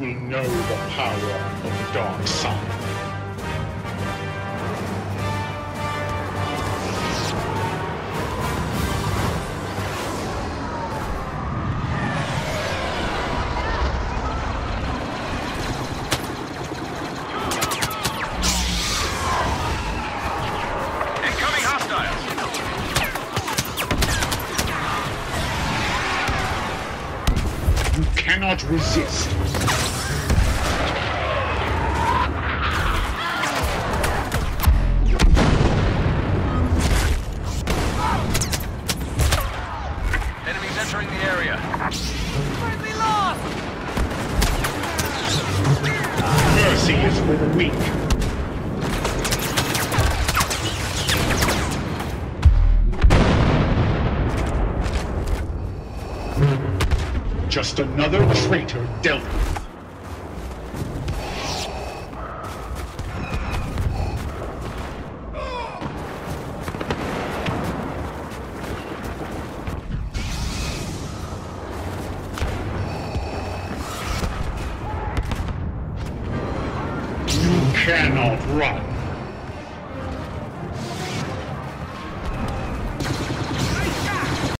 will know the power of the dark side. You cannot resist. Enemies entering the area. Mercy is for the weak. Just another traitor dealt with. You cannot run.